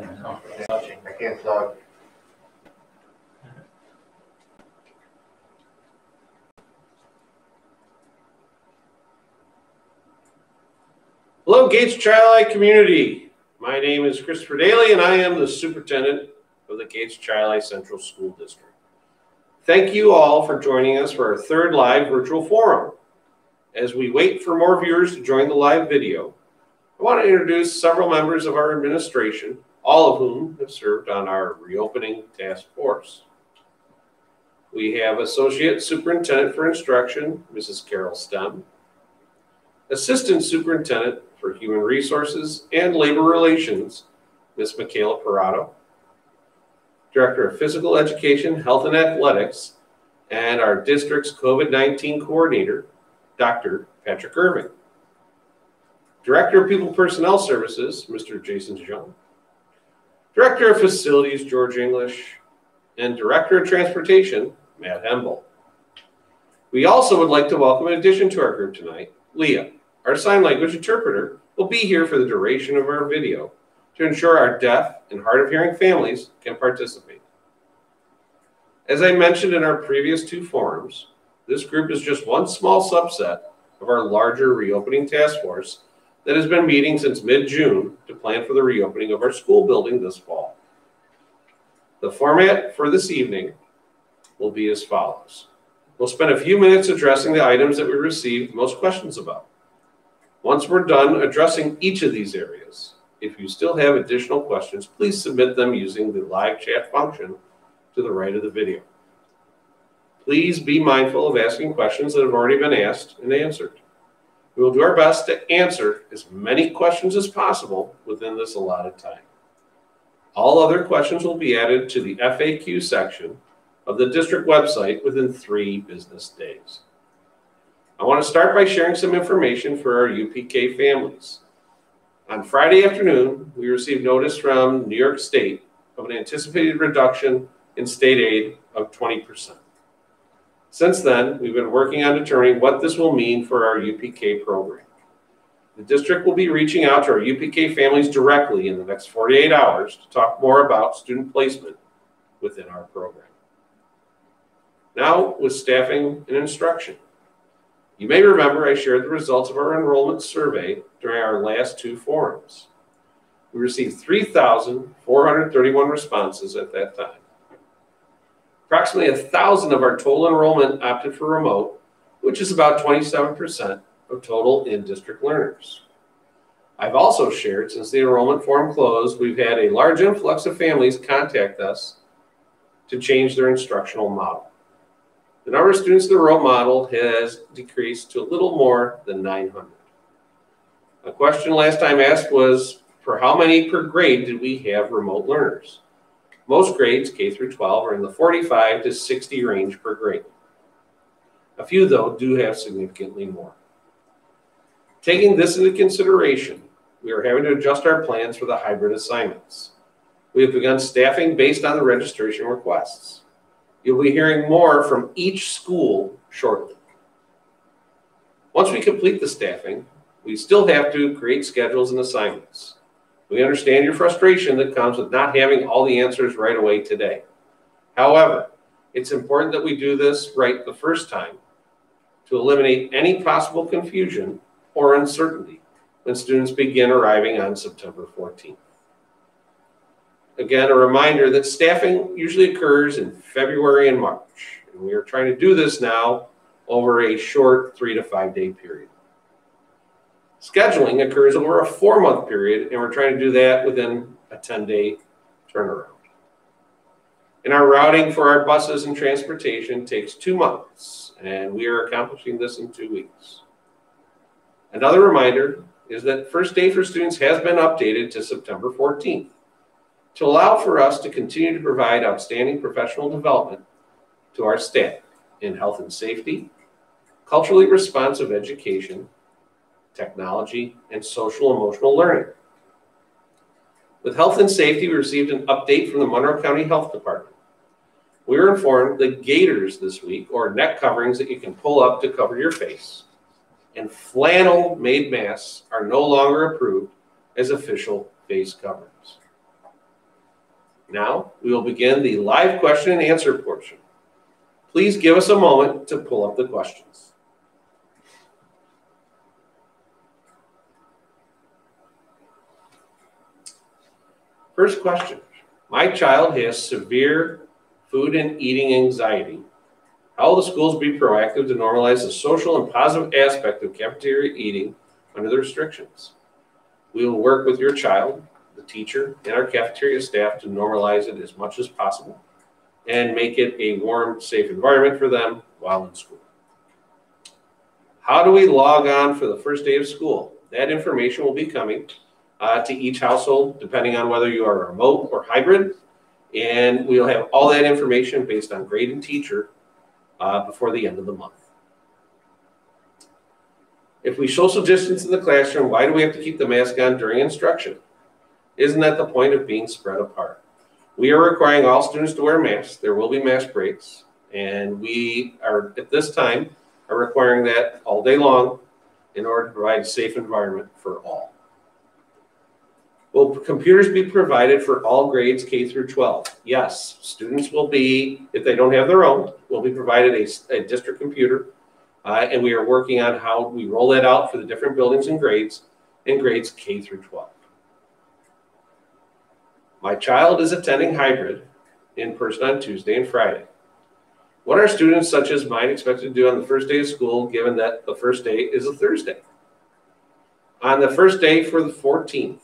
I can't talk. Hello, Gates Chili community. My name is Christopher Dailey, and I am the superintendent of the Gates Chili Central School District. Thank you all for joining us for our third live virtual forum. As we wait for more viewers to join the live video, I want to introduce several members of our administration, all of whom have served on our reopening task force. We have Associate Superintendent for Instruction, Mrs. Carol Stem, Assistant Superintendent for Human Resources and Labor Relations, Ms. Michaela Parado, Director of Physical Education, Health and Athletics, and our district's COVID-19 coordinator, Dr. Patrick Irving. Director of Pupil Personnel Services, Mr. Jason Jean. Director of Facilities, George English. And Director of Transportation, Matt Hemble. We also would like to welcome, in addition to our group tonight, Leah, our sign language interpreter, will be here for the duration of our video to ensure our deaf and hard of hearing families can participate. As I mentioned in our previous two forums, this group is just one small subset of our larger reopening task force that has been meeting since mid-June to plan for the reopening of our school building this fall. The format for this evening will be as follows. We'll spend a few minutes addressing the items that we received most questions about. Once we're done addressing each of these areas, if you still have additional questions, please submit them using the live chat function to the right of the video. Please be mindful of asking questions that have already been asked and answered. We will do our best to answer as many questions as possible within this allotted time. All other questions will be added to the FAQ section of the district website within three business days. I want to start by sharing some information for our UPK families. On Friday afternoon, we received notice from New York State of an anticipated reduction in state aid of 20%. Since then, we've been working on determining what this will mean for our UPK program. The district will be reaching out to our UPK families directly in the next 48 hours to talk more about student placement within our program. Now, with staffing and instruction. You may remember I shared the results of our enrollment survey during our last two forums. We received 3,431 responses at that time. Approximately 1,000 of our total enrollment opted for remote, which is about 27% of total in-district learners. I've also shared since the enrollment form closed, we've had a large influx of families contact us to change their instructional model. The number of students in the remote model has decreased to a little more than 900. A question last time asked was, for how many per grade did we have remote learners? Most grades, K through 12, are in the 45 to 60 range per grade. A few, though, do have significantly more. Taking this into consideration, we are having to adjust our plans for the hybrid assignments. We have begun staffing based on the registration requests. You'll be hearing more from each school shortly. Once we complete the staffing, we still have to create schedules and assignments. We understand your frustration that comes with not having all the answers right away today. However, it's important that we do this right the first time to eliminate any possible confusion or uncertainty when students begin arriving on September 14th. Again, a reminder that staffing usually occurs in February and March. And we are trying to do this now over a short three to five day period. Scheduling occurs over a four month period, and we're trying to do that within a 10 day turnaround. And our routing for our buses and transportation takes two months, and we are accomplishing this in two weeks. Another reminder is that first day for students has been updated to September 14th to allow for us to continue to provide outstanding professional development to our staff in health and safety, culturally responsive education, technology, and social emotional learning. With health and safety, we received an update from the Monroe County Health Department. We were informed that gaiters this week, or neck coverings that you can pull up to cover your face, and flannel made masks are no longer approved as official face coverings. Now, we will begin the live question and answer portion. Please give us a moment to pull up the questions. First question. My child has severe food and eating anxiety. How will the schools be proactive to normalize the social and positive aspect of cafeteria eating under the restrictions? We will work with your child, the teacher, and our cafeteria staff to normalize it as much as possible and make it a warm, safe environment for them while in school. How do we log on for the first day of school? That information will be coming uh, to each household, depending on whether you are remote or hybrid. And we'll have all that information based on grade and teacher uh, before the end of the month. If we social distance in the classroom, why do we have to keep the mask on during instruction? Isn't that the point of being spread apart? We are requiring all students to wear masks. There will be mask breaks. And we are, at this time, are requiring that all day long in order to provide a safe environment for all. Will computers be provided for all grades K through 12? Yes, students will be, if they don't have their own, will be provided a, a district computer. Uh, and we are working on how we roll that out for the different buildings and grades in grades K through 12. My child is attending hybrid in person on Tuesday and Friday. What are students such as mine expected to do on the first day of school, given that the first day is a Thursday? On the first day for the 14th,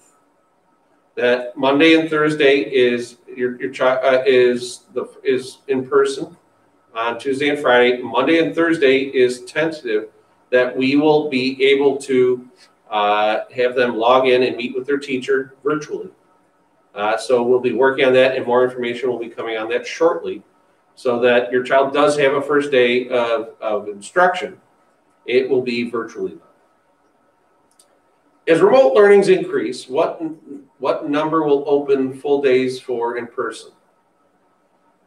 that Monday and Thursday is your, your child uh, is the is in person on Tuesday and Friday. Monday and Thursday is tentative that we will be able to uh, have them log in and meet with their teacher virtually. Uh, so we'll be working on that, and more information will be coming on that shortly, so that your child does have a first day of, of instruction. It will be virtually As remote learnings increase, what what number will open full days for in person?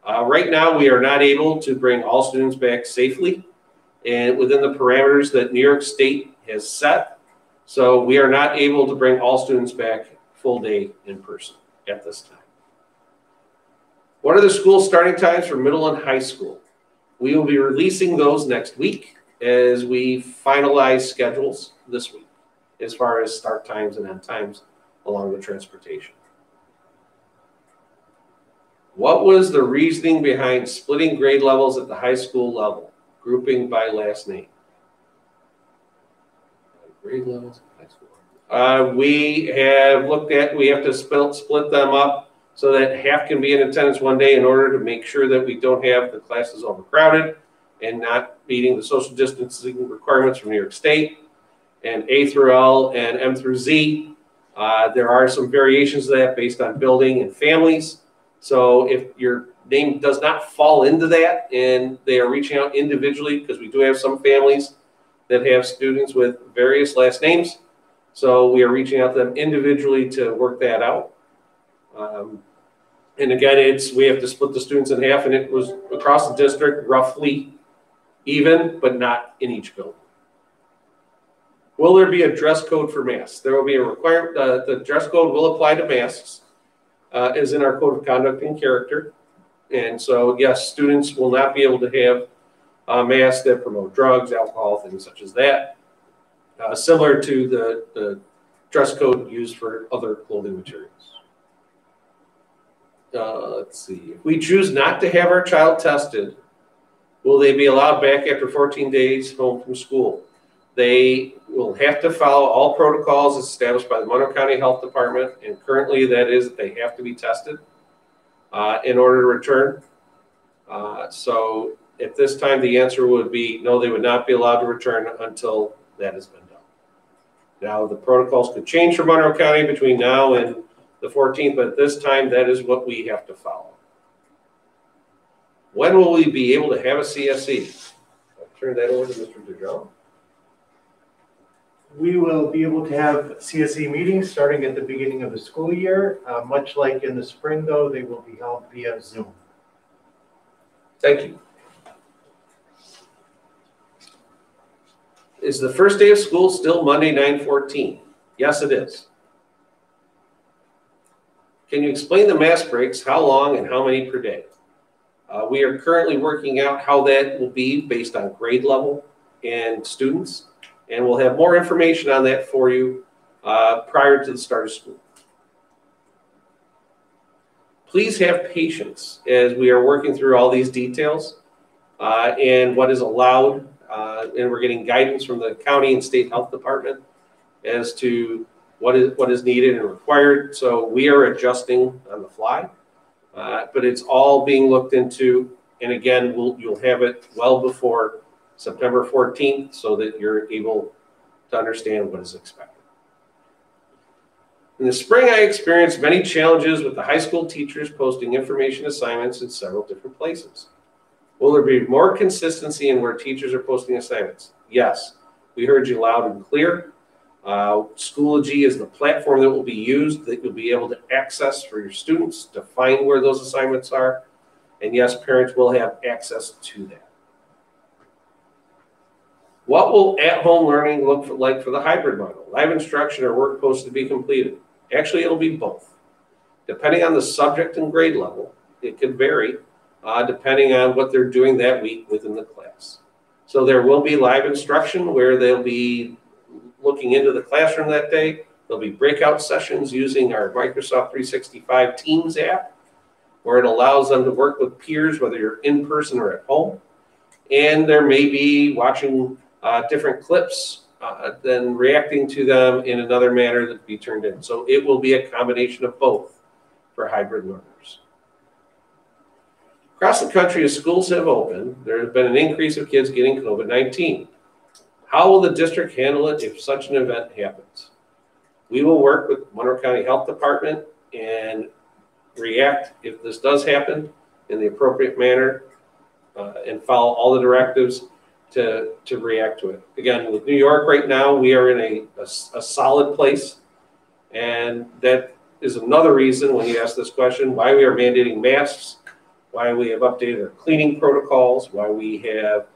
Uh, right now, we are not able to bring all students back safely and within the parameters that New York State has set. So we are not able to bring all students back full day in person at this time. What are the school starting times for middle and high school? We will be releasing those next week as we finalize schedules this week as far as start times and end times along with transportation. What was the reasoning behind splitting grade levels at the high school level, grouping by last name? Grade levels, high school. Uh, we have looked at, we have to split, split them up so that half can be in attendance one day in order to make sure that we don't have the classes overcrowded and not meeting the social distancing requirements from New York State. And A through L and M through Z, uh, there are some variations of that based on building and families. So if your name does not fall into that and they are reaching out individually, because we do have some families that have students with various last names, so we are reaching out to them individually to work that out. Um, and again, it's we have to split the students in half, and it was across the district roughly even, but not in each building. Will there be a dress code for masks? There will be a requirement. Uh, the dress code will apply to masks, uh, as in our code of conduct and character. And so, yes, students will not be able to have uh, masks that promote drugs, alcohol, things such as that uh, similar to the, the dress code used for other clothing materials. Uh, let's see. If we choose not to have our child tested, will they be allowed back after 14 days home from school? They will have to follow all protocols established by the Monroe County Health Department, and currently that is that they have to be tested uh, in order to return. Uh, so at this time, the answer would be no, they would not be allowed to return until that has been done. now, the protocols could change for Monroe County between now and the 14th, but at this time, that is what we have to follow. When will we be able to have a CSE? I'll turn that over to Mr. DeJong. We will be able to have CSE meetings starting at the beginning of the school year. Uh, much like in the spring, though, they will be held via Zoom. Thank you. Is the first day of school still Monday, 914? Yes, it is. Can you explain the mask breaks? How long and how many per day? Uh, we are currently working out how that will be based on grade level and students, and we'll have more information on that for you uh, prior to the start of school. Please have patience as we are working through all these details uh, and what is allowed, uh, and we're getting guidance from the county and state health department as to what is what is needed and required. So we are adjusting on the fly, uh, but it's all being looked into. And again, we'll, you'll have it well before September 14th so that you're able to understand what is expected. In the spring, I experienced many challenges with the high school teachers posting information assignments in several different places. Will there be more consistency in where teachers are posting assignments? Yes. We heard you loud and clear. Uh, Schoology is the platform that will be used that you'll be able to access for your students to find where those assignments are. And yes, parents will have access to that. What will at-home learning look for, like for the hybrid model? Live instruction or work posts to be completed? Actually, it'll be both. Depending on the subject and grade level, it could vary uh, depending on what they're doing that week within the class. So there will be live instruction where they'll be looking into the classroom that day. There'll be breakout sessions using our Microsoft 365 Teams app, where it allows them to work with peers, whether you're in person or at home. And there may be watching uh, different clips, uh, then reacting to them in another manner that be turned in. So it will be a combination of both for hybrid learners. Across the country, as schools have opened, there has been an increase of kids getting COVID 19. How will the district handle it if such an event happens? We will work with Monroe County Health Department and react if this does happen in the appropriate manner uh, and follow all the directives to, to react to it. Again, with New York right now, we are in a, a, a solid place. And that is another reason when you ask this question, why we are mandating masks, why we have updated our cleaning protocols, why we have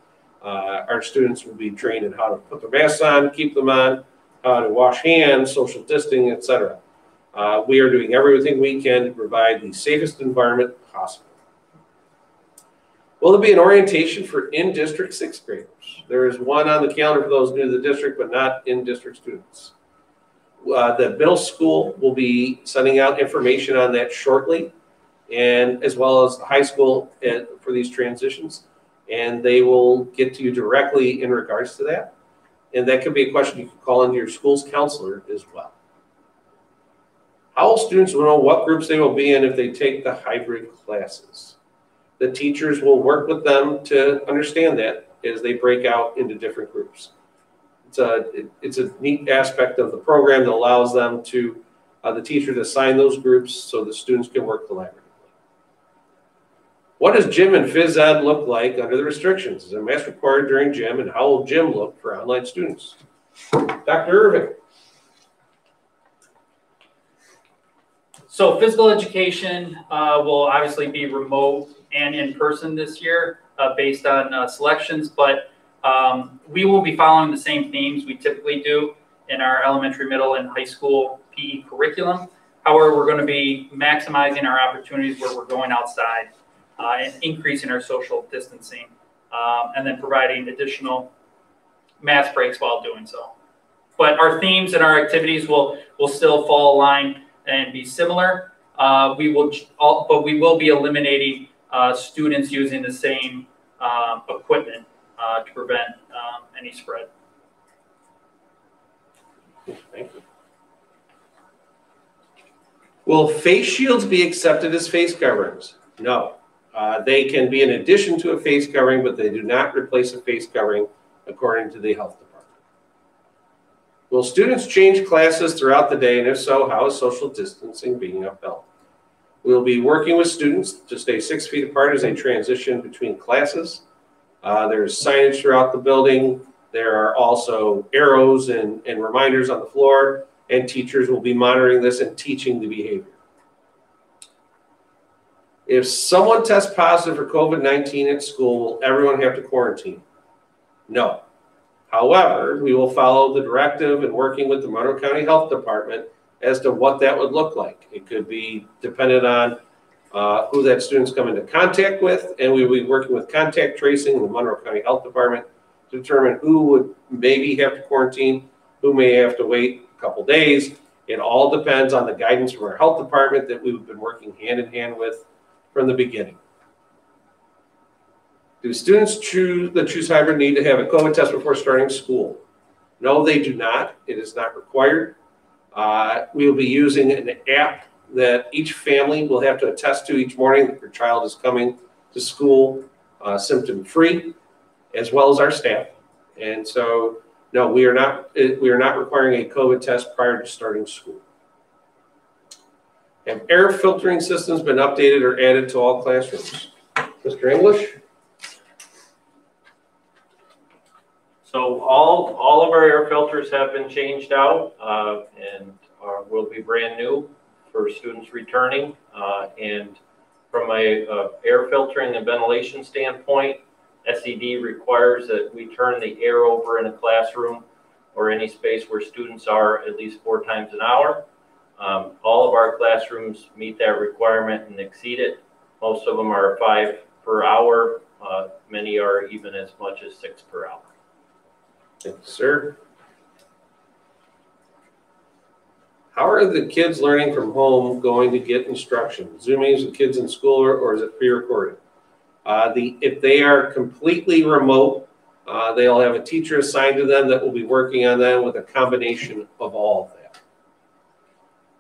uh, our students will be trained in how to put their masks on, keep them on, how to wash hands, social distancing, etc. Uh, we are doing everything we can to provide the safest environment possible. Will there be an orientation for in-district sixth graders? There is one on the calendar for those new to the district, but not in-district students. Uh, the middle school will be sending out information on that shortly, and as well as the high school uh, for these transitions and they will get to you directly in regards to that. And that could be a question you can call into your school's counselor as well. How will students know what groups they will be in if they take the hybrid classes? The teachers will work with them to understand that as they break out into different groups. It's a, it's a neat aspect of the program that allows them to, uh, the teacher to assign those groups so the students can work collaboratively. What does gym and phys ed look like under the restrictions? Is a mask required during gym, and how will gym look for online students? Dr. Irving. So physical education uh, will obviously be remote and in person this year uh, based on uh, selections, but um, we will be following the same themes we typically do in our elementary, middle, and high school PE curriculum. However, we're going to be maximizing our opportunities where we're going outside uh, and increasing our social distancing, um, and then providing additional mask breaks while doing so. But our themes and our activities will will still fall line and be similar. Uh, we will, all, but we will be eliminating students using the same um, equipment uh, to prevent um, any spread. Thank you. Will face shields be accepted as face coverings? No. Uh, they can be in addition to a face covering, but they do not replace a face covering according to the health department. Will students change classes throughout the day, and if so, how is social distancing being upheld? We'll be working with students to stay six feet apart as they transition between classes. Uh, there's signage throughout the building. There are also arrows and, and reminders on the floor, and teachers will be monitoring this and teaching the behavior. If someone tests positive for COVID 19 at school, will everyone have to quarantine? No. However, we will follow the directive and working with the Monroe County Health Department as to what that would look like. It could be dependent on uh, who that student's come into contact with, and we will be working with contact tracing, the Monroe County Health Department, to determine who would maybe have to quarantine, who may have to wait a couple days. It all depends on the guidance from our health department that we've been working hand in hand with from the beginning. Do students choose that choose hybrid need to have a COVID test before starting school? No, they do not. It is not required. Uh, we will be using an app that each family will have to attest to each morning that their child is coming to school uh, symptom free, as well as our staff. And so, no, we are not we are not requiring a COVID test prior to starting school. Have air filtering systems been updated or added to all classrooms? Mr. English? So all, all of our air filters have been changed out, uh, and are, will be brand new for students returning. Uh, and from a, uh, air filtering and ventilation standpoint, SED requires that we turn the air over in a classroom or any space where students are at least four times an hour. Um, all of our classrooms meet that requirement and exceed it. Most of them are five per hour. Uh, many are even as much as six per hour. Thank you, sir. How are the kids learning from home going to get instruction? Zoom meetings with kids in school or, or is it pre-recorded? Uh, the if they are completely remote, uh, they'll have a teacher assigned to them that will be working on them with a combination of all of that.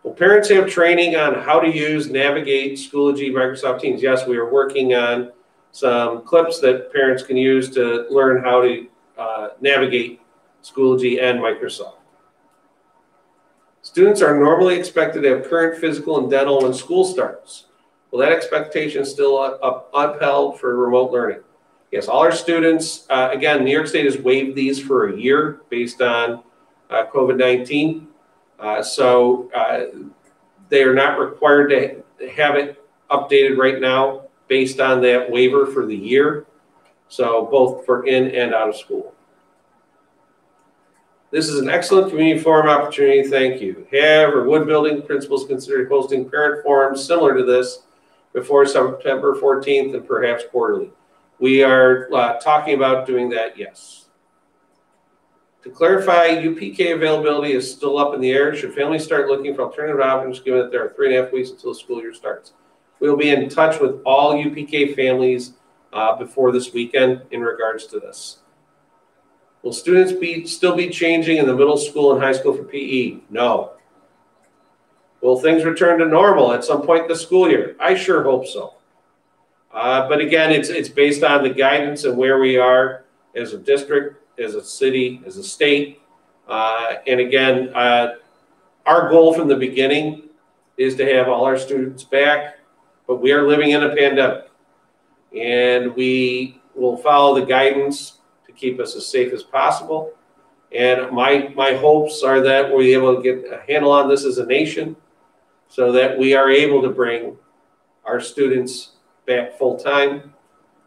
Will parents have training on how to use, navigate Schoology Microsoft Teams? Yes, we are working on some clips that parents can use to learn how to uh, navigate Schoology and Microsoft. Students are normally expected to have current physical and dental when school starts. Well, that expectation is still up, upheld for remote learning. Yes, all our students, uh, again, New York State has waived these for a year based on uh, COVID-19. Uh, so uh, they are not required to have it updated right now based on that waiver for the year. So both for in and out of school. This is an excellent community forum opportunity. Thank you. Have or would building principals consider hosting parent forums similar to this before September 14th and perhaps quarterly? We are uh, talking about doing that, yes. To clarify, UPK availability is still up in the air. Should families start looking for alternative options given that there are three and a half weeks until the school year starts? We will be in touch with all UPK families uh, before this weekend in regards to this. Will students be still be changing in the middle school and high school for PE? No. Will things return to normal at some point this school year? I sure hope so. Uh, but again, it's it's based on the guidance and where we are as a district, as a city, as a state. Uh, and again, uh, our goal from the beginning is to have all our students back, but we are living in a pandemic. And we will follow the guidance to keep us as safe as possible. And my, my hopes are that we'll be able to get a handle on this as a nation so that we are able to bring our students back full time.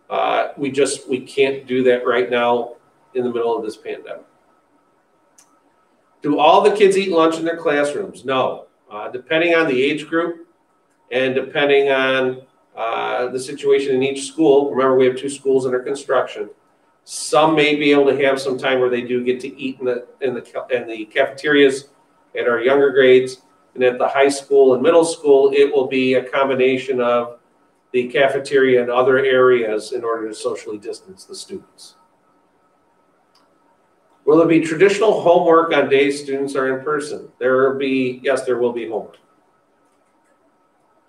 Uh, we just, we can't do that right now in the middle of this pandemic. Do all the kids eat lunch in their classrooms? No. Uh, depending on the age group and depending on uh, the situation in each school, remember we have two schools under construction. Some may be able to have some time where they do get to eat in the in the in the cafeterias at our younger grades, and at the high school and middle school, it will be a combination of the cafeteria and other areas in order to socially distance the students. Will there be traditional homework on days students are in person? There will be, yes, there will be homework.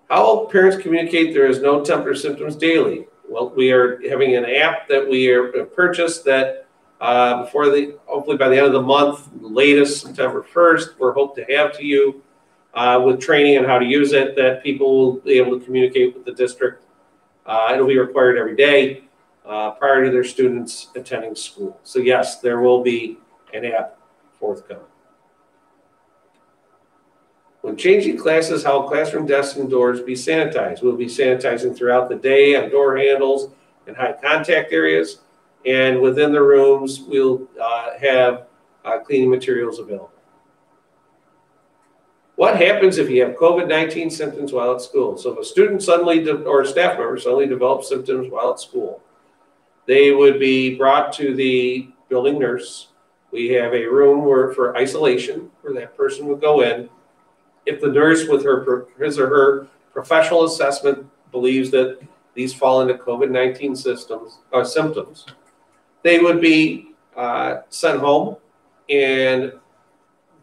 How parents communicate there is no temperature symptoms daily? Well, we are having an app that we are purchased that uh, before the, hopefully by the end of the month, latest September 1st, we're hope to have to you uh, with training on how to use it that people will be able to communicate with the district. Uh, it'll be required every day uh, prior to their students attending school. So yes, there will be an app forthcoming. When changing classes, how classroom desks and doors be sanitized? We'll be sanitizing throughout the day on door handles and high contact areas. And within the rooms, we'll uh, have uh, cleaning materials available. What happens if you have COVID-19 symptoms while at school? So if a student suddenly, de- or a staff member suddenly develops symptoms while at school, they would be brought to the building nurse. We have a room where, for isolation, where that person would go in. If the nurse with her, his or her professional assessment believes that these fall into COVID-19 systems, or symptoms, they would be uh, sent home and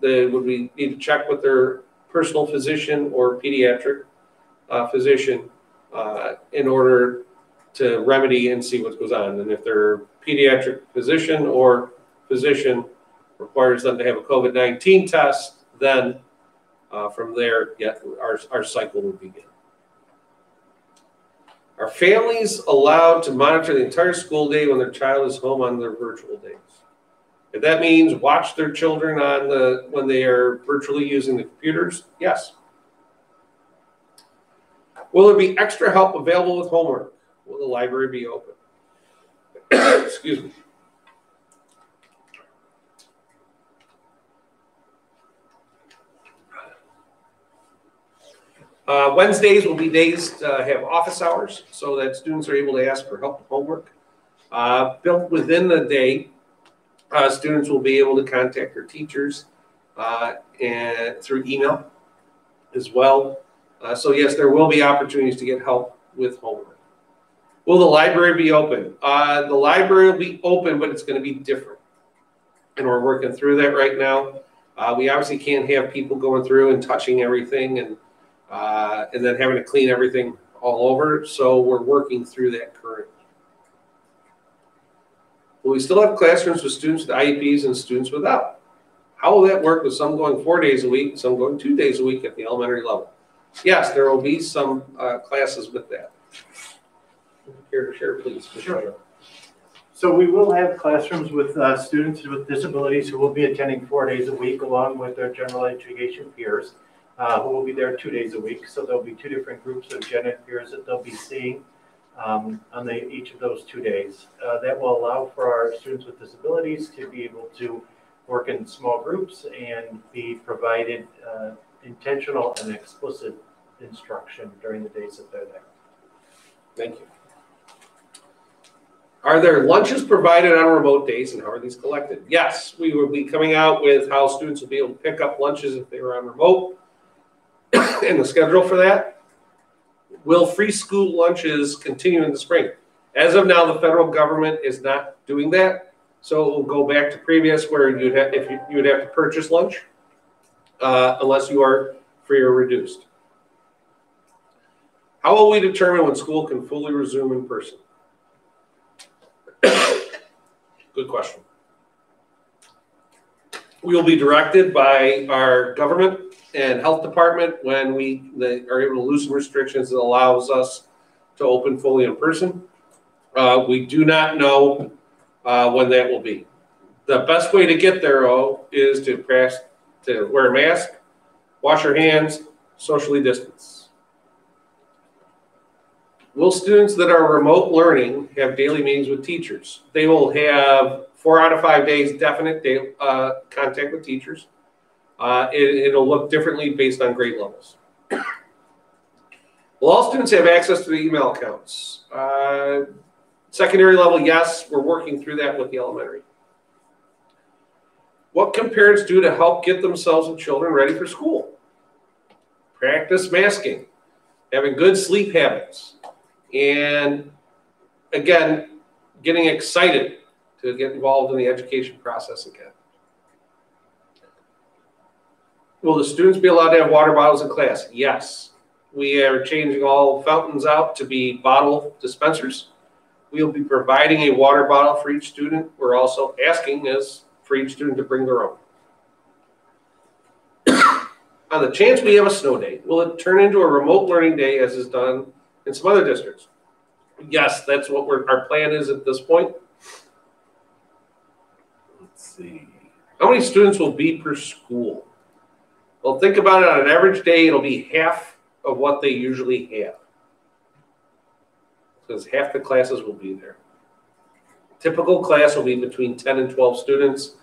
they would be, need to check with their personal physician or pediatric uh, physician uh, in order to remedy and see what goes on. And if their pediatric physician or physician requires them to have a COVID-19 test, then uh, from there, yeah, our, our cycle will begin. Are families allowed to monitor the entire school day when their child is home on their virtual days? If that means watch their children on the, when they are virtually using the computers, yes. Will there be extra help available with homework? Will the library be open? Excuse me. Uh, Wednesdays will be days to have office hours so that students are able to ask for help with homework. Uh, built within the day, uh, students will be able to contact their teachers uh, and through email as well. Uh, so yes, there will be opportunities to get help with homework. Will the library be open? Uh, the library will be open, but it's going to be different, and we're working through that right now. Uh, we obviously can't have people going through and touching everything and uh, and then having to clean everything all over. So we're working through that currently. Will we still have classrooms with students with IEPs and students without? How will that work with some going four days a week, some going two days a week at the elementary level? Yes, there will be some uh, classes with that. Care share, please? Sure. So we will have classrooms with uh, students with disabilities who will be attending four days a week along with their general education peers, uh, who will be there two days a week. So there'll be two different groups of gen ed peers that they'll be seeing um, on the, each of those two days. Uh, That will allow for our students with disabilities to be able to work in small groups and be provided uh, intentional and explicit instruction during the days that they're there. Thank you. Are there lunches provided on remote days and how are these collected? Yes, we will be coming out with how students will be able to pick up lunches if they are on remote and the schedule for that. Will free school lunches continue in the spring? As of now, the federal government is not doing that. So it will go back to previous where you'd have, if you, you would have to purchase lunch, uh, unless you are free or reduced. How will we determine when school can fully resume in person? Good question. We will be directed by our government and health department when we are able to loosen restrictions that allows us to open fully in person. Uh, we do not know uh, when that will be. The best way to get there, though, is to press to wear a mask, wash your hands, socially distance. Will students that are remote learning have daily meetings with teachers? They will have four out of five days definite day, uh, contact with teachers. Uh, it, it'll look differently based on grade levels. Will all students have access to the email accounts? Uh, secondary level, yes. We're working through that with the elementary. What can parents do to help get themselves and children ready for school? Practice masking, having good sleep habits, and again, getting excited to get involved in the education process again. Will the students be allowed to have water bottles in class? Yes. We are changing all fountains out to be bottle dispensers. We'll be providing a water bottle for each student. We're also asking as for each student to bring their own. On the chance we have a snow day, will it turn into a remote learning day as is done in some other districts? Yes, that's what our plan is at this point. How many students will be per school? Well, think about it, on an average day, it'll be half of what they usually have. Because half the classes will be there. Typical class will be between ten and twelve students.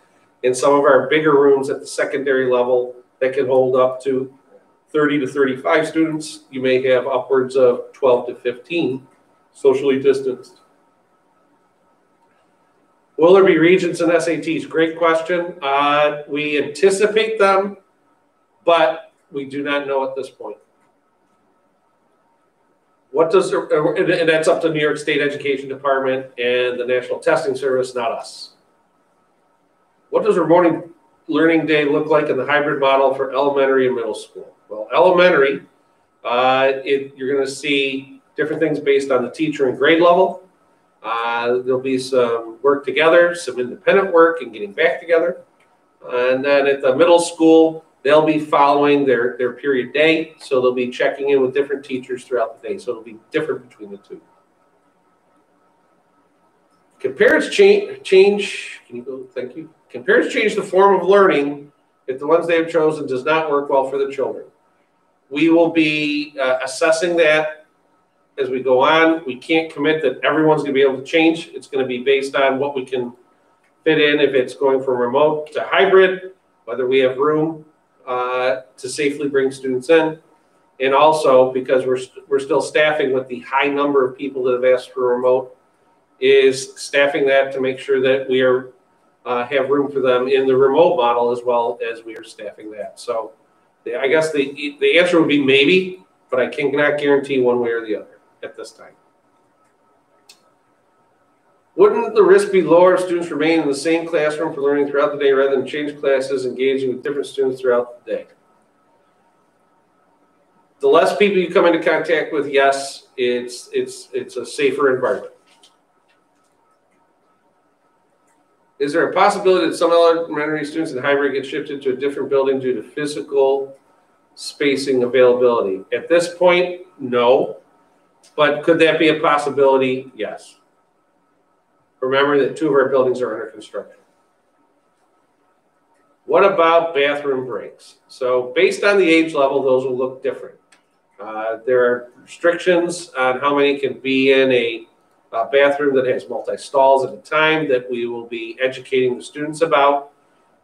In some of our bigger rooms at the secondary level, that can hold up to 30 to 35 students, you may have upwards of 12 to 15 socially distanced. Will there be regents and SATs? Great question. Uh, we anticipate them, but we do not know at this point. What does, uh, and that's up to New York State Education Department and the National Testing Service, not us. What does remote learning day look like in the hybrid model for elementary and middle school? Well, elementary, uh, it, you're going to see different things based on the teacher and grade level. Uh, there'll be some work together, some independent work, and getting back together. And then at the middle school, they'll be following their, their period day. So they'll be checking in with different teachers throughout the day. So it'll be different between the two. Can parents change, change, can you go, thank you. Can parents change the form of learning if the ones they have chosen does not work well for the children? We will be uh, assessing that as we go on. We can't commit that everyone's going to be able to change. It's going to be based on what we can fit in, if it's going from remote to hybrid, whether we have room uh, to safely bring students in. And also because we're, st- we're still staffing with the high number of people that have asked for remote, is staffing that to make sure that we are uh, have room for them in the remote model as well as we are staffing that. So the, I guess the the answer would be maybe, but I cannot guarantee one way or the other at this time. Wouldn't the risk be lower if students remain in the same classroom for learning throughout the day rather than change classes, engaging with different students throughout the day? The less people you come into contact with, yes, it's it's it's a safer environment. Is there a possibility that some elementary students in hybrid get shifted to a different building due to physical spacing availability? At this point, no. But could that be a possibility? Yes. Remember that two of our buildings are under construction. What about bathroom breaks? So based on the age level, those will look different. Uh, there are restrictions on how many can be in a uh, bathroom that has multi-stalls at a time that we will be educating the students about.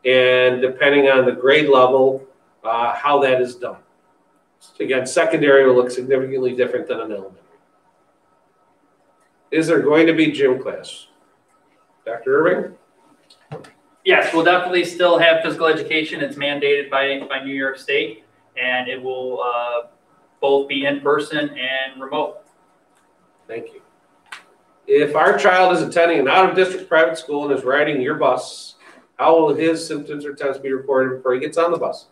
And depending on the grade level, uh, how that is done. So again, secondary will look significantly different than an elementary. Is there going to be gym class? Dr. Irving? Yes, we'll definitely still have physical education. It's mandated by, by New York State, and it will uh, both be in person and remote. Thank you. If our child is attending an out-of-district private school and is riding your bus, how will his symptoms or tests be reported before he gets on the bus?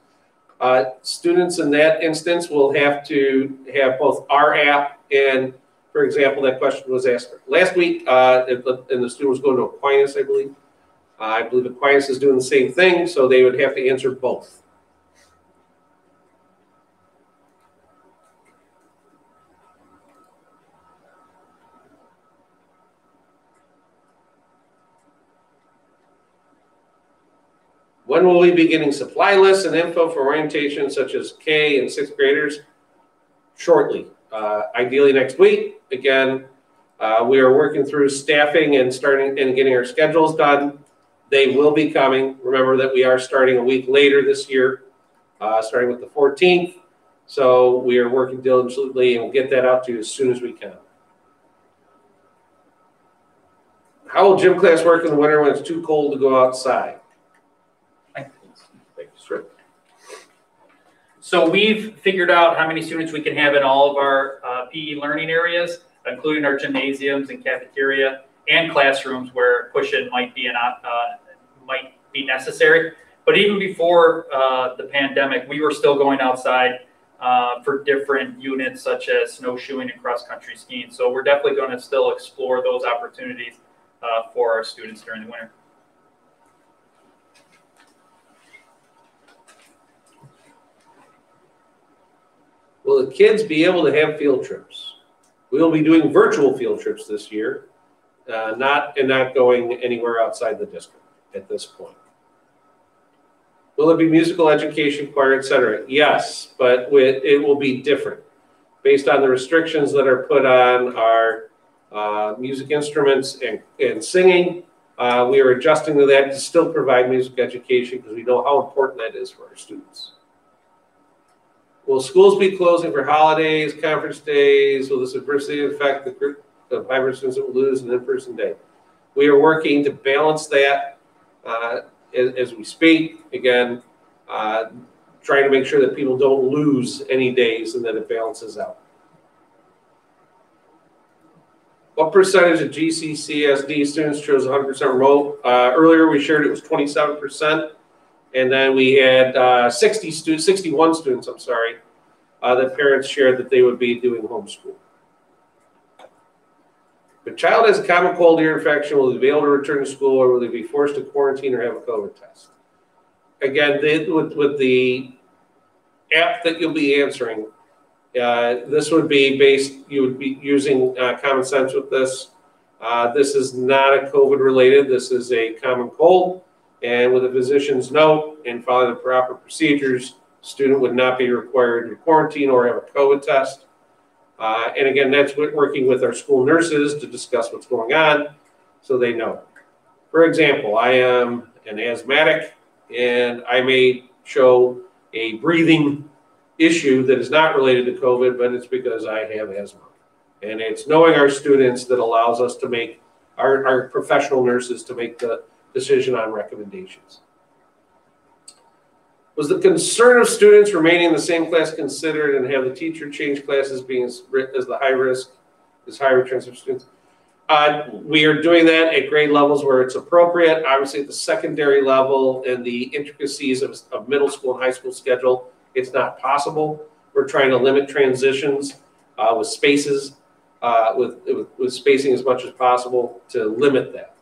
Uh, students in that instance will have to have both our app and, for example, that question was asked last week, uh, and the student was going to Aquinas, I believe. Uh, I believe Aquinas is doing the same thing, so they would have to answer both. When will we be getting supply lists and info for orientation such as K and sixth graders? Shortly, uh, ideally next week. Again, uh, we are working through staffing and starting and getting our schedules done. They will be coming. Remember that we are starting a week later this year, uh, starting with the 14th. So we are working diligently and we'll get that out to you as soon as we can. How will gym class work in the winter when it's too cold to go outside? Thank you, sir. So we've figured out how many students we can have in all of our uh, PE learning areas, including our gymnasiums and cafeteria and classrooms where push-in might be an uh, might be necessary. But even before uh, the pandemic, we were still going outside uh, for different units such as snowshoeing and cross-country skiing. So we're definitely going to still explore those opportunities uh, for our students during the winter. Will the kids be able to have field trips? We will be doing virtual field trips this year, uh, not and not going anywhere outside the district at this point. Will it be musical education, choir, etc.? Yes, but it will be different based on the restrictions that are put on our uh, music instruments and, and singing. Uh, we are adjusting to that to still provide music education because we know how important that is for our students. Will schools be closing for holidays, conference days? Will this adversely affect the group of hybrid students that will lose an in-person day? We are working to balance that uh, as, as we speak. Again, uh, trying to make sure that people don't lose any days and that it balances out. What percentage of GCCSD students chose 100% remote? Uh, earlier we shared it was 27%. And then we had uh, 60 students, 61 students, I'm sorry, uh, that parents shared that they would be doing homeschool. If a child has a common cold ear infection, will they be able to return to school or will they be forced to quarantine or have a COVID test? Again, they, with, with the app that you'll be answering, uh, this would be based, you would be using uh, common sense with this. Uh, this is not a COVID related, this is a common cold. And with a physician's note and following the proper procedures, student would not be required to quarantine or have a COVID test. Uh, and again, that's working with our school nurses to discuss what's going on so they know. For example, I am an asthmatic and I may show a breathing issue that is not related to COVID, but it's because I have asthma. And it's knowing our students that allows us to make our, our professional nurses to make the decision on recommendations. Was the concern of students remaining in the same class considered and have the teacher change classes being as, as the high risk, as high returns of students? Uh, we are doing that at grade levels where it's appropriate. Obviously, at the secondary level and the intricacies of, of middle school and high school schedule, it's not possible. We're trying to limit transitions uh, with spaces, uh, with, with, with spacing as much as possible to limit that.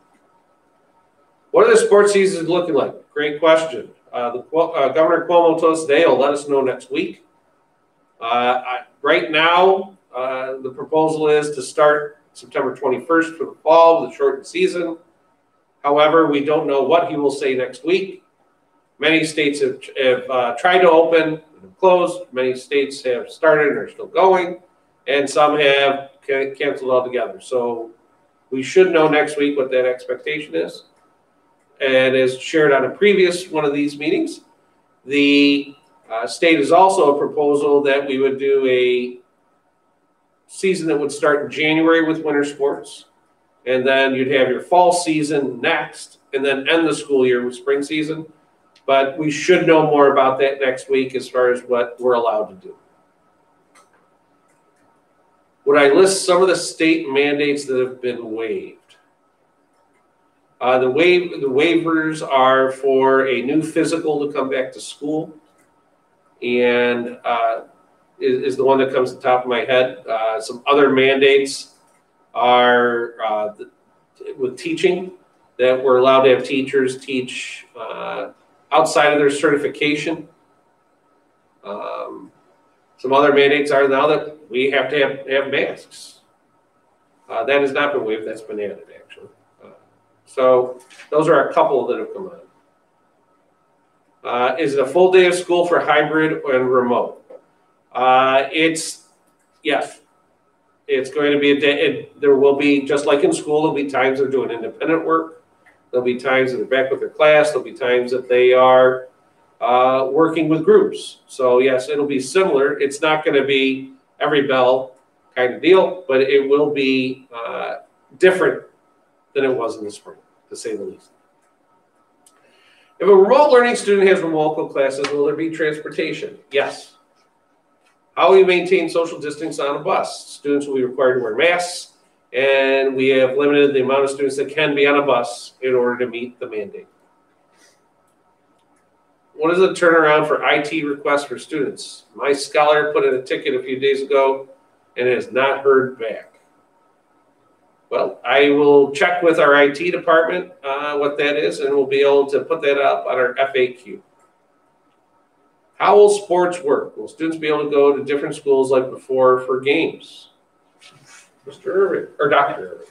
What are the sports seasons looking like? Great question. Uh, the uh, Governor Cuomo told us today he'll let us know next week. Uh, I, right now, uh, the proposal is to start September 21st for the fall a shortened season. However, we don't know what he will say next week. Many states have, have uh, tried to open and have closed. Many states have started and are still going, and some have canceled altogether. So we should know next week what that expectation is. And as shared on a previous one of these meetings, the uh, state is also a proposal that we would do a season that would start in January with winter sports. And then you'd have your fall season next, and then end the school year with spring season. But we should know more about that next week as far as what we're allowed to do. Would I list some of the state mandates that have been waived? Uh, the, waive, the waivers are for a new physical to come back to school, and uh, is, is, the one that comes to the top of my head. Uh, some other mandates are uh, the, with teaching that we're allowed to have teachers teach uh, outside of their certification. Um, some other mandates are now that we have to have, have masks. Uh, that has not been waived, that's been added. So those are a couple that have come on. Uh, is it a full day of school for hybrid and remote? Uh, it's, yes. It's going to be a day, it, there will be, just like in school, there'll be times they're doing independent work. There'll be times that they're back with their class. There'll be times that they are uh, working with groups. So yes, it'll be similar. It's not going to be every bell kind of deal, but it will be uh, different than it was in the spring to say the least. If a remote learning student has remote classes, will there be transportation? Yes. How we maintain social distance on a bus? Students will be required to wear masks, and we have limited the amount of students that can be on a bus in order to meet the mandate. What is the turnaround for IT requests for students? My scholar put in a ticket a few days ago and has not heard back. Well, I will check with our IT department uh, what that is, and we'll be able to put that up on our FAQ. How will sports work? Will students be able to go to different schools like before for games? Mr. Irving, or Dr. Irving.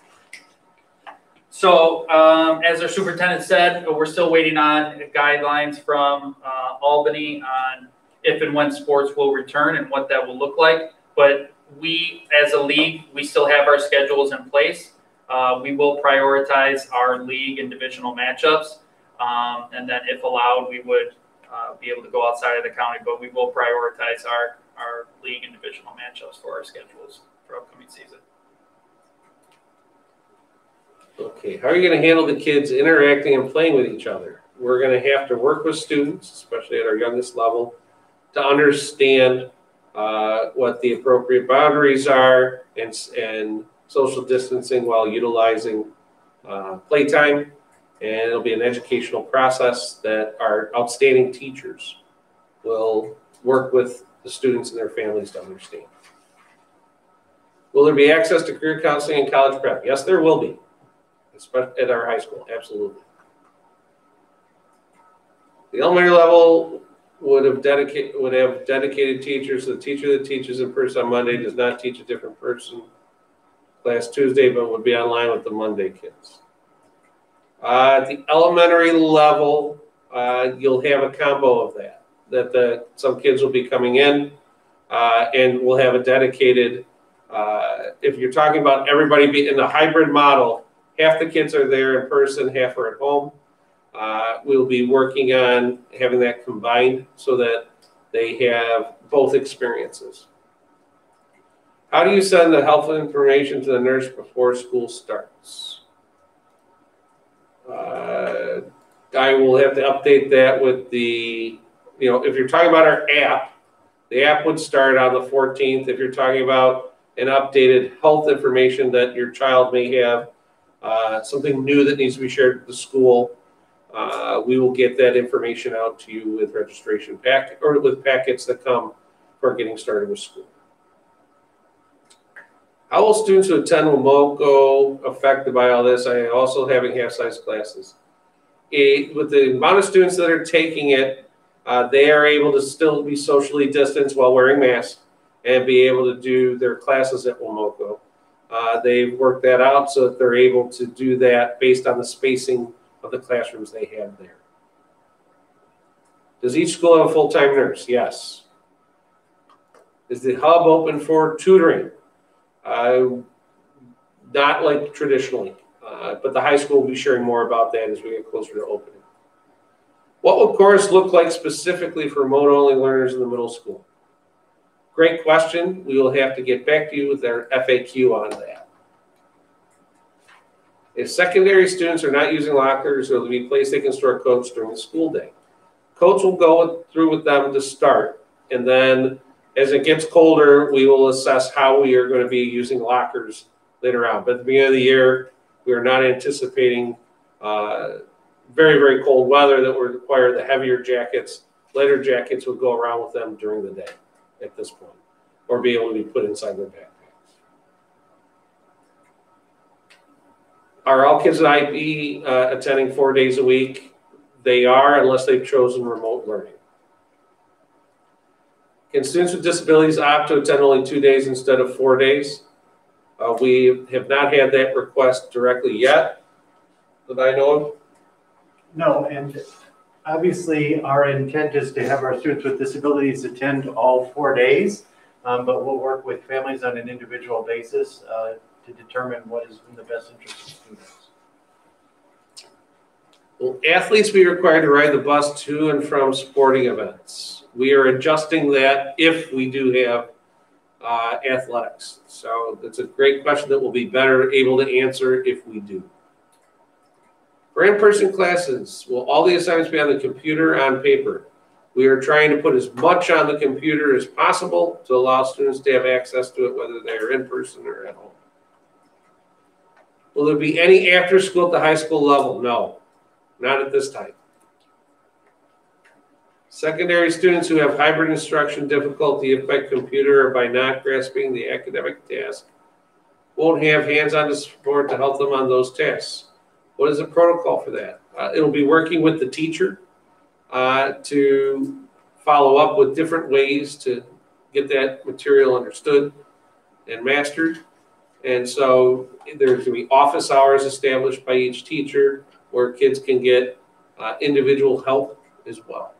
So, um, as our superintendent said, we're still waiting on guidelines from uh, Albany on if and when sports will return and what that will look like. But we, as a league, we still have our schedules in place. Uh, we will prioritize our league and divisional matchups. Um, and then if allowed, we would uh, be able to go outside of the county, but we will prioritize our, our league and divisional matchups for our schedules for upcoming season. Okay, how are you gonna handle the kids interacting and playing with each other? We're gonna have to work with students, especially at our youngest level, to understand uh, what the appropriate boundaries are and, and social distancing while utilizing uh, playtime. And it'll be an educational process that our outstanding teachers will work with the students and their families to understand. Will there be access to career counseling and college prep? Yes, there will be especially at our high school, absolutely. The elementary level would have dedicate, would have dedicated teachers, the teacher that teaches in person on Monday does not teach a different person class Tuesday, but would be online with the Monday kids. Uh, at the elementary level, uh, you'll have a combo of that, that the, some kids will be coming in, uh, and we'll have a dedicated, uh, if you're talking about everybody be in the hybrid model, half the kids are there in person, half are at home. Uh, we'll be working on having that combined so that they have both experiences. How do you send the health information to the nurse before school starts? Uh, I will have to update that with the, you know, if you're talking about our app, the app would start on the 14th. If you're talking about an updated health information that your child may have, uh, something new that needs to be shared with the school, uh, we will get that information out to you with registration pack or with packets that come for getting started with school. How will students who attend Wemoco affected by all this? I also having half-size classes. Eh, with the amount of students that are taking it, uh, they are able to still be socially distanced while wearing masks and be able to do their classes at Wemoco. Uh, they've worked that out so that they're able to do that based on the spacing of the classrooms they have there. Does each school have a full-time nurse? Yes. Is the hub open for tutoring? Uh, not like traditionally, uh, but the high school will be sharing more about that as we get closer to opening. What will course look like specifically for remote-only learners in the middle school? Great question. We will have to get back to you with our FAQ on that. If secondary students are not using lockers, there will be a place they can store coats during the school day. Coats will go through with them to start, and then as it gets colder, we will assess how we are going to be using lockers later on. But at the beginning of the year, we are not anticipating uh, very, very cold weather that would require the heavier jackets. Lighter jackets would go around with them during the day at this point, or be able to be put inside their backpacks. Are all kids at IB uh, attending four days a week? They are, unless they've chosen remote learning. Can students with disabilities opt to attend only two days instead of four days? Uh, we have not had that request directly yet, that I know of. No, and obviously, our intent is to have our students with disabilities attend all four days. Um, but we'll work with families on an individual basis, uh, to determine what is in the best interest of students. Will athletes be required to ride the bus to and from sporting events? We are adjusting that if we do have uh, athletics. So that's a great question that we'll be better able to answer if we do. For in-person classes, will all the assignments be on the computer on paper? We are trying to put as much on the computer as possible to allow students to have access to it, whether they are in person or at home. Will there be any after school at the high school level? No, not at this time. Secondary students who have hybrid instruction difficulty affect computer or by not grasping the academic task won't have hands-on support to help them on those tasks. What is the protocol for that? Uh, it'll be working with the teacher uh, to follow up with different ways to get that material understood and mastered. And so going to be office hours established by each teacher where kids can get uh, individual help as well.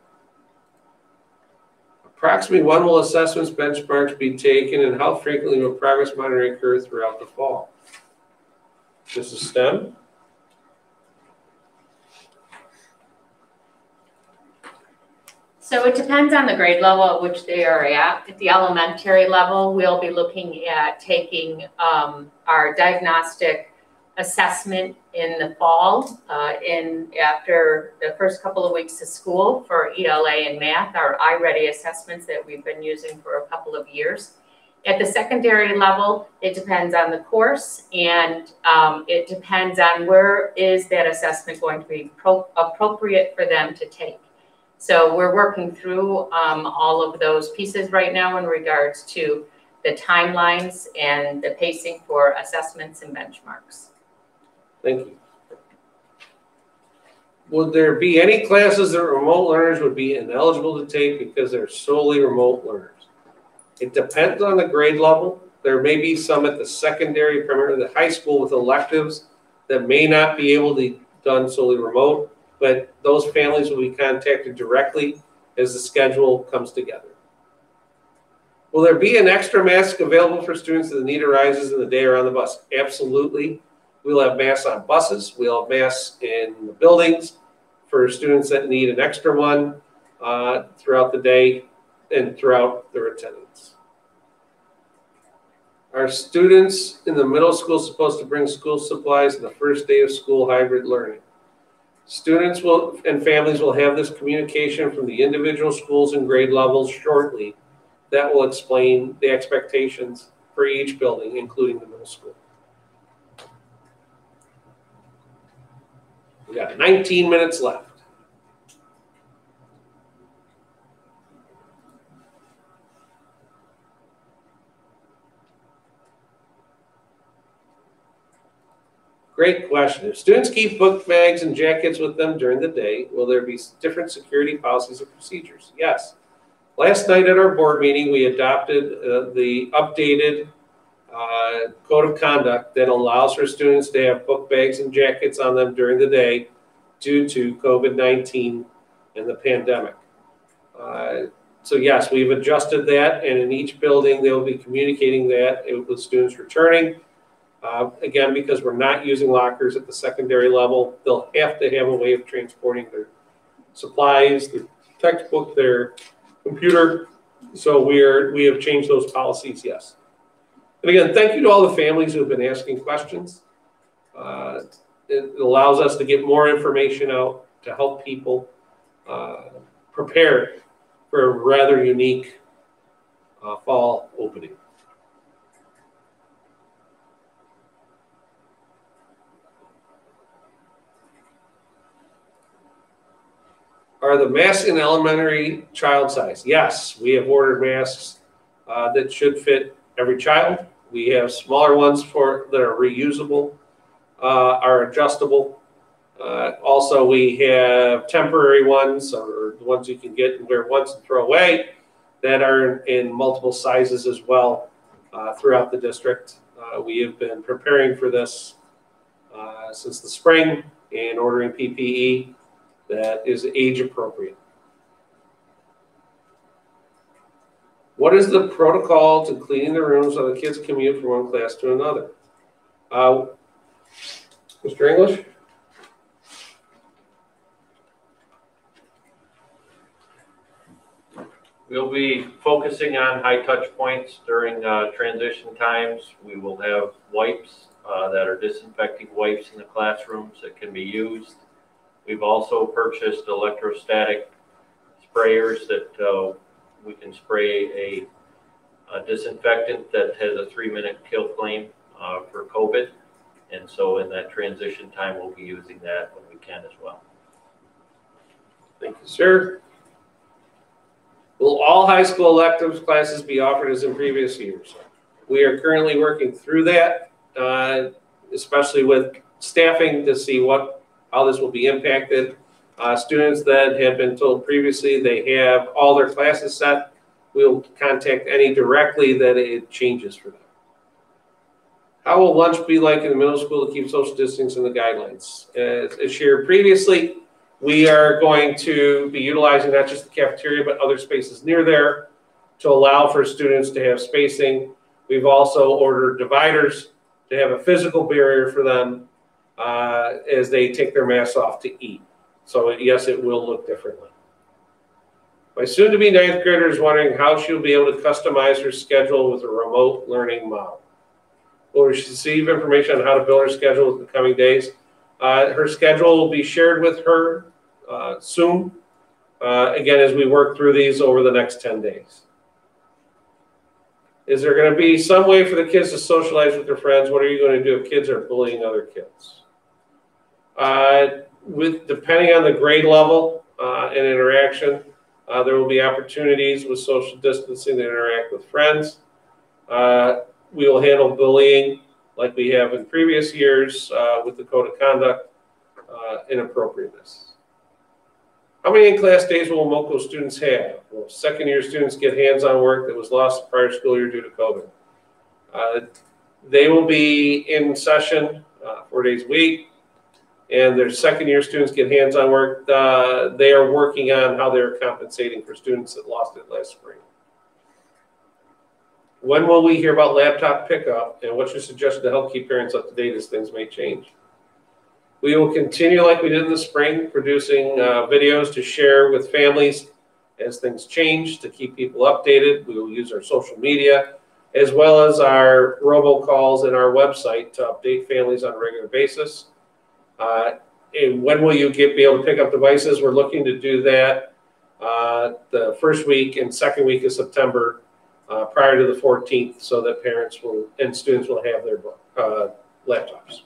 Approximately when will assessments benchmarks be taken and how frequently will progress monitoring occur throughout the fall? This is Stem? So it depends on the grade level at which they are at. At the elementary level, we'll be looking at taking um, our diagnostic assessment in the fall, uh, in after the first couple of weeks of school for ELA and math, our iReady assessments that we've been using for a couple of years. At the secondary level, it depends on the course and um, it depends on where is that assessment going to be pro- appropriate for them to take. So we're working through um, all of those pieces right now in regards to the timelines and the pacing for assessments and benchmarks. Thank you. Would there be any classes that remote learners would be ineligible to take because they're solely remote learners? It depends on the grade level. There may be some at the secondary, primarily the high school with electives that may not be able to be done solely remote, but those families will be contacted directly as the schedule comes together. Will there be an extra mask available for students if the need arises in the day or on the bus? Absolutely. We'll have masks on buses. We'll have masks in the buildings for students that need an extra one uh, throughout the day and throughout their attendance. Are students in the middle school supposed to bring school supplies on the first day of school hybrid learning? Students will and families will have this communication from the individual schools and grade levels shortly that will explain the expectations for each building, including the middle school. We got 19 minutes left. Great question. If students keep book bags and jackets with them during the day, will there be different security policies and procedures? Yes. Last night at our board meeting, we adopted uh, the updated uh, code of conduct that allows for students to have book bags and jackets on them during the day due to COVID-19 and the pandemic. Uh, so yes, we've adjusted that, and in each building, they will be communicating that with students returning. Uh, again, because we're not using lockers at the secondary level, they'll have to have a way of transporting their supplies, their textbook, their computer. So we are we have changed those policies, yes. And again, thank you to all the families who have been asking questions. Uh, it allows us to get more information out to help people uh, prepare for a rather unique uh, fall opening. Are the masks in elementary child size? Yes, we have ordered masks uh, that should fit every child. We have smaller ones for that are reusable, uh, are adjustable. Uh, also, we have temporary ones or the ones you can get and wear once and throw away that are in, multiple sizes as well uh, throughout the district. Uh, we have been preparing for this uh, since the spring and ordering PPE that is age appropriate. What is the protocol to cleaning the rooms so the kids commute from one class to another? Uh, Mr. English? We'll be focusing on high touch points during uh, transition times. We will have wipes uh, that are disinfecting wipes in the classrooms that can be used. We've also purchased electrostatic sprayers that uh, we can spray a, a, disinfectant that has a three minute kill claim uh, for COVID. And so in that transition time, we'll be using that when we can as well. Thank you, sir. Will all high school electives classes be offered as in previous years? We are currently working through that, uh, especially with staffing to see what how this will be impacted. Uh, students that have been told previously they have all their classes set, we'll contact any directly that it changes for them. How will lunch be like in the middle school to keep social distancing in the guidelines? As, as shared previously, we are going to be utilizing not just the cafeteria, but other spaces near there to allow for students to have spacing. We've also ordered dividers to have a physical barrier for them uh, as they take their masks off to eat. So yes, it will look differently. My soon-to-be ninth grader is wondering how she'll be able to customize her schedule with a remote learning model. Will receive information on how to build her schedule in the coming days. Uh, her schedule will be shared with her uh, soon. Uh, again, as we work through these over the next 10 days. Is there going to be some way for the kids to socialize with their friends? What are you going to do if kids are bullying other kids? Uh, with depending on the grade level uh, and interaction, uh, there will be opportunities with social distancing to interact with friends. Uh, we will handle bullying like we have in previous years uh, with the code of conduct uh, inappropriateness. How many in-class days will MOCO students have? Well, second year students get hands-on work that was lost prior school year due to COVID. They will be in session four days a week, and their second year students get hands-on work. Uh, they are working on how they're compensating for students that lost it last spring. When will we hear about laptop pickup, and what's your suggestion to help keep parents up to date as things may change? We will continue like we did in the spring, producing uh, videos to share with families as things change to keep people updated. We will use our social media as well as our robocalls and our website to update families on a regular basis. Uh, when will you get be able to pick up devices? We're looking to do that uh, the first week and second week of September uh, prior to the 14th so that parents will and students will have their uh, laptops.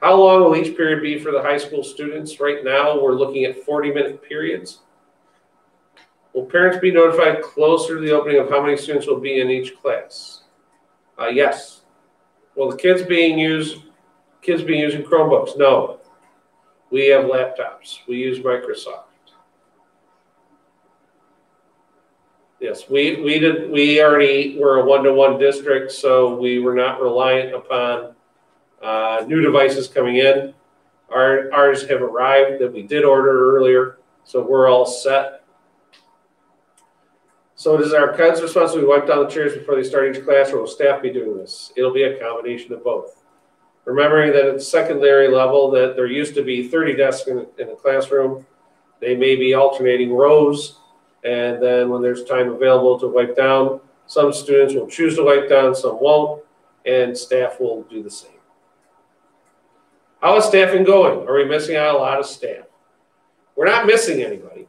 How long will each period be for the high school students? Right now, we're looking at 40 minute periods. Will parents be notified closer to the opening of how many students will be in each class? Uh, yes. Will the kids being used, kids be using Chromebooks? No. We have laptops. We use Microsoft. Yes, we, we did, we already were a one-to-one district, so we were not reliant upon uh, new devices coming in. Our, ours have arrived that we did order earlier, so we're all set. So it is our kids' responsibility to wipe down the chairs before they start each class, or will staff be doing this? It'll be a combination of both. Remembering that at secondary level that there used to be 30 desks in, in a classroom, they may be alternating rows, and then when there's time available to wipe down, some students will choose to wipe down, some won't, and staff will do the same. How is staffing going? Are we missing out a lot of staff? We're not missing anybody,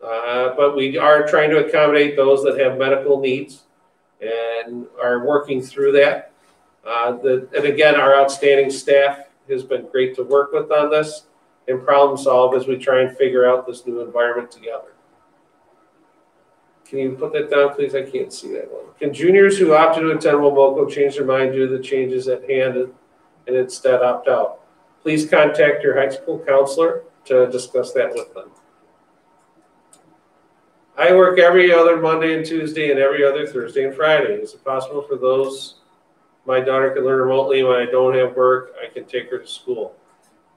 uh, but we are trying to accommodate those that have medical needs and are working through that. Uh, the, and again, our outstanding staff has been great to work with on this and problem solve as we try and figure out this new environment together. Can you put that down, please? I can't see that one. Can juniors who opted to attend Wemoco change their mind due to the changes at hand and instead opt out? please contact your high school counselor to discuss that with them. I work every other Monday and Tuesday and every other Thursday and Friday. Is it possible for those my daughter can learn remotely when I don't have work? I can take her to school.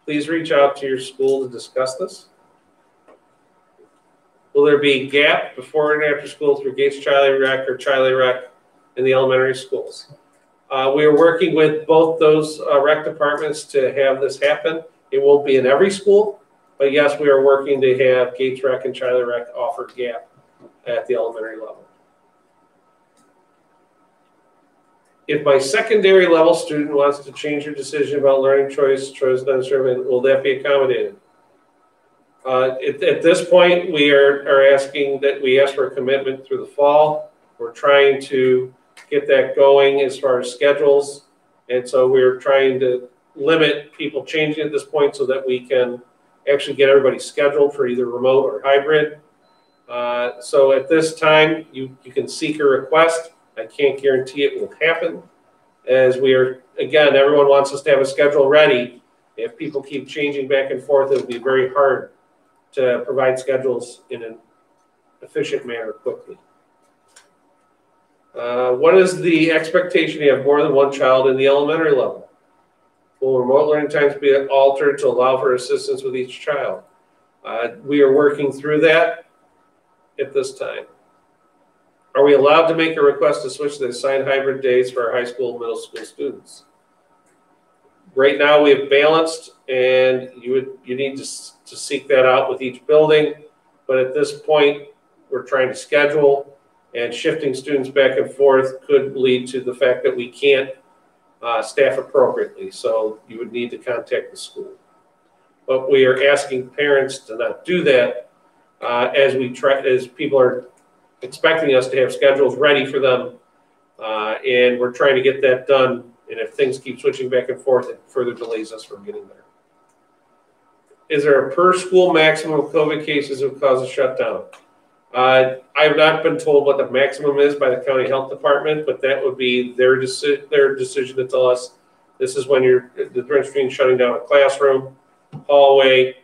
Please reach out to your school to discuss this. Will there be a gap before and after school through Gates Chili Rec or Chili Rec in the elementary schools? Uh, we are working with both those uh, rec departments to have this happen. It won't be in every school, but yes, we are working to have Gates Rec and Chili Rec offer GAP at the elementary level. If my secondary level student wants to change their decision about learning choice, choice unserving, will that be accommodated? Uh, at, at, this point, we are, are asking that we ask for a commitment through the fall. We're trying to get that going as far as schedules. And so we're trying to limit people changing at this point so that we can actually get everybody scheduled for either remote or hybrid. Uh, so at this time, you, you can seek a request. I can't guarantee it will happen as we are, again, everyone wants us to have a schedule ready. If people keep changing back and forth, it'll be very hard to provide schedules in an efficient manner quickly. Uh, what is the expectation you have more than one child in the elementary level? Will remote learning times be altered to allow for assistance with each child? Uh, we are working through that at this time. Are we allowed to make a request to switch the assigned hybrid days for our high school, and middle school students? Right now we have balanced and you would you need to, to seek that out with each building. But at this point, we're trying to schedule and shifting students back and forth could lead to the fact that we can't uh, staff appropriately. So you would need to contact the school. But we are asking parents to not do that uh, as we try, as people are expecting us to have schedules ready for them. Uh, and we're trying to get that done. And if things keep switching back and forth, it further delays us from getting there. Is there a per school maximum of COVID cases that would cause a shutdown? Uh, I have not been told what the maximum is by the county health department, but that would be their deci- their decision to tell us this is when you're the difference between shutting down a classroom, hallway,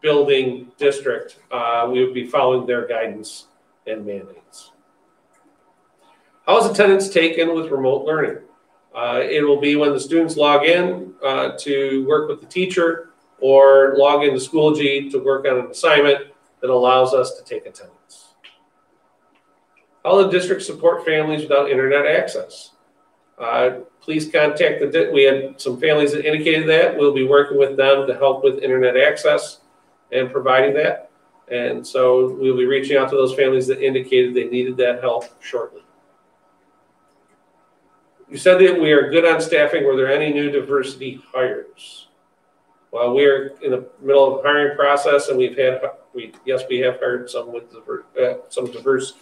building, district. Uh, we would be following their guidance and mandates. How is attendance taken with remote learning? Uh, it will be when the students log in uh, to work with the teacher or log into Schoology to work on an assignment that allows us to take attendance. How the district support families without internet access? Uh, please contact the, we had some families that indicated that. We'll be working with them to help with internet access and providing that. And so we'll be reaching out to those families that indicated they needed that help shortly. You said that we are good on staffing. Were there any new diversity hires? Well, we're in the middle of hiring process and we've had, we, yes, we have hired some with uh, some diverse,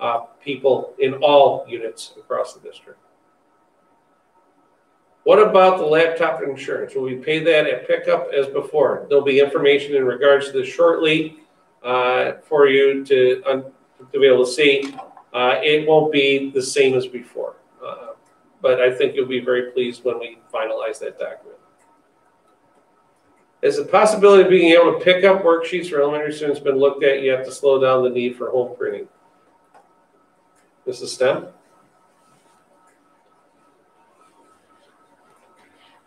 uh, people in all units across the district. What about the laptop insurance? Will we pay that at pickup as before? There'll be information in regards to this shortly, for you to, to be able to see. Uh, it won't be the same as before. Uh, but I think you'll be very pleased when we finalize that document. Has the possibility of being able to pick up worksheets for elementary students been looked at yet to slow down the need for home printing? Mrs. Stem?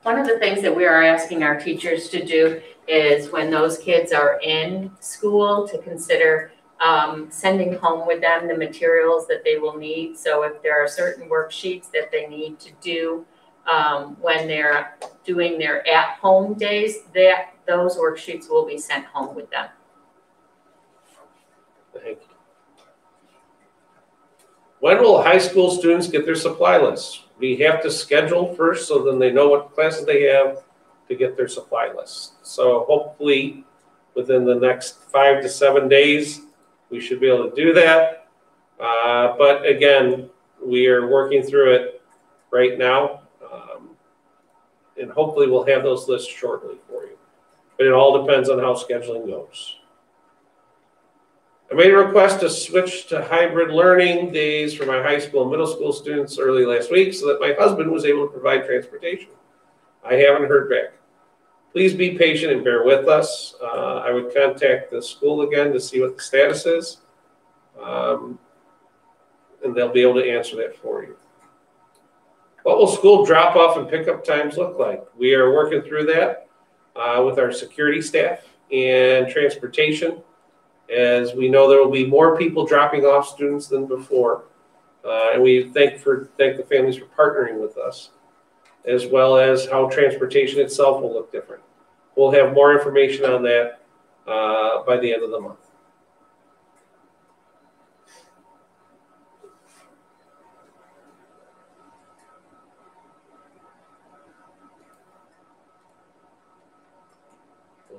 One of the things that we are asking our teachers to do is when those kids are in school, to consider um, sending home with them the materials that they will need. So if there are certain worksheets that they need to do um, when they're doing their at-home days, that, those worksheets will be sent home with them. Thank you. When will high school students get their supply lists? We have to schedule first so then they know what classes they have to get their supply list. So hopefully, within the next five to seven days, we should be able to do that. Uh, but again, we are working through it right now. Um, and hopefully we'll have those lists shortly for you. But it all depends on how scheduling goes. I made a request to switch to hybrid learning days for my high school and middle school students early last week so that my husband was able to provide transportation. I haven't heard back. Please be patient and bear with us. Uh, I would contact the school again to see what the status is. Um, and they'll be able to answer that for you. What will school drop off and pickup times look like? We are working through that uh, with our security staff and transportation. As we know, there will be more people dropping off students than before. Uh, and we thank for thank the families for partnering with us, as well as how transportation itself will look different. We'll have more information on that uh, by the end of the month.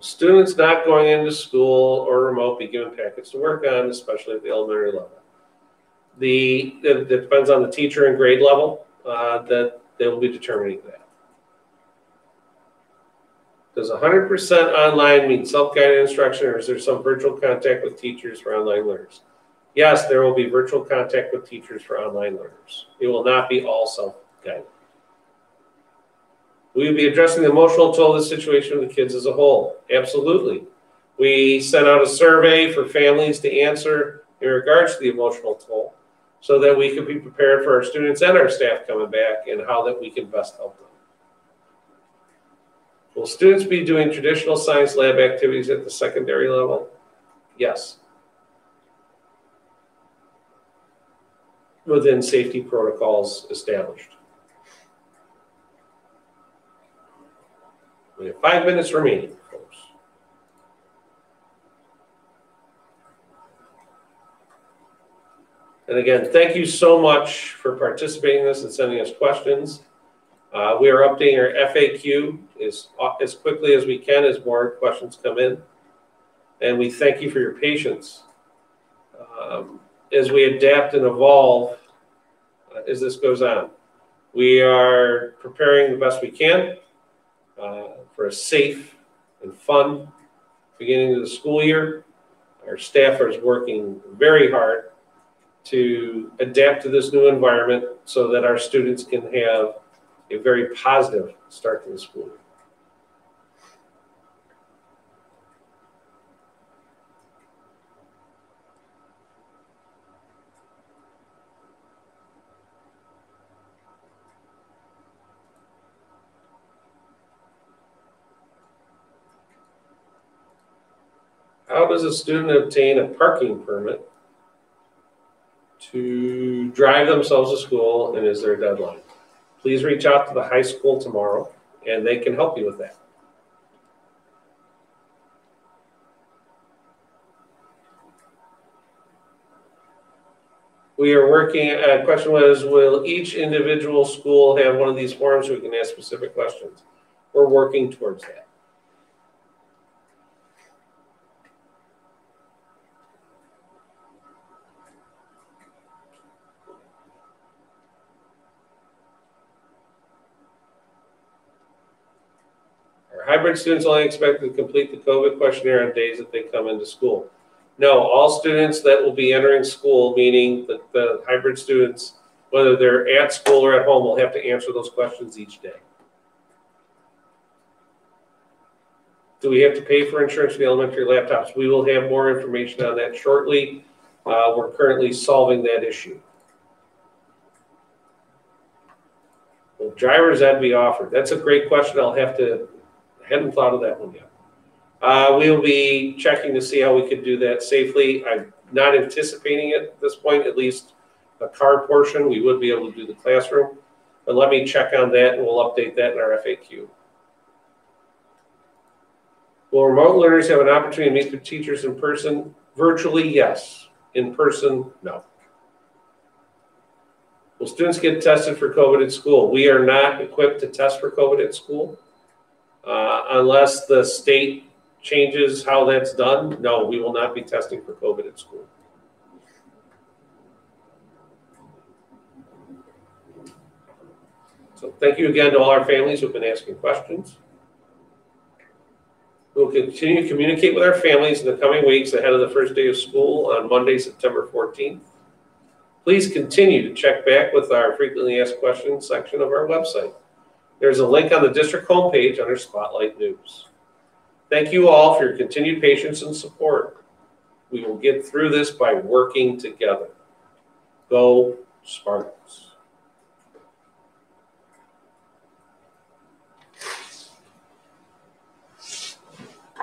Students not going into school or remote be given packets to work on, especially at the elementary level. The, it it depends on the teacher and grade level, uh, that they will be determining that. Does hundred percent online mean self-guided instruction, or is there some virtual contact with teachers for online learners? Yes, there will be virtual contact with teachers for online learners. It will not be all self-guided. We will be addressing the emotional toll of the situation of the kids as a whole. Absolutely. We sent out a survey for families to answer in regards to the emotional toll so that we could be prepared for our students and our staff coming back and how that we can best help them. Will students be doing traditional science lab activities at the secondary level? Yes. Within safety protocols established. We have five minutes remaining, folks. And again, thank you so much for participating in this and sending us questions. Uh, we are updating our FAQ as, as quickly as we can as more questions come in. And we thank you for your patience. Um, as we adapt and evolve uh, as this goes on. We are preparing the best we can uh, for a safe and fun beginning of the school year. Our staff is working very hard to adapt to this new environment so that our students can have a very positive start to the school year. Does a student obtain a parking permit to drive themselves to school and is there a deadline? Please reach out to the high school tomorrow and they can help you with that. We are working, uh, question was, will each individual school have one of these forums so we can ask specific questions? We're working towards that. Hybrid students only expected to complete the COVID questionnaire on days that they come into school? No, all students that will be entering school, meaning the, the hybrid students, whether they're at school or at home, will have to answer those questions each day. Do we have to pay for insurance for the elementary laptops? We will have more information on that shortly. Uh, we're currently solving that issue. Will drivers ed be offered? That's a great question. I'll have to, hadn't thought of that one yet. Uh, we will be checking to see how we could do that safely. I'm not anticipating it at this point, at least a car portion. We would be able to do the classroom. But let me check on that and we'll update that in our FAQ. Will remote learners have an opportunity to meet their teachers in person? Virtually, yes. In person, no. Will students get tested for COVID at school? We are not equipped to test for COVID at school. Uh, unless the state changes how that's done, no, we will not be testing for COVID at school. So thank you again to all our families who've been asking questions. We'll continue to communicate with our families in the coming weeks ahead of the first day of school on Monday, September 14th. Please continue to check back with our frequently asked questions section of our website. There's a link on the district homepage under Spotlight News. Thank you all for your continued patience and support. We will get through this by working together. Go Spartans.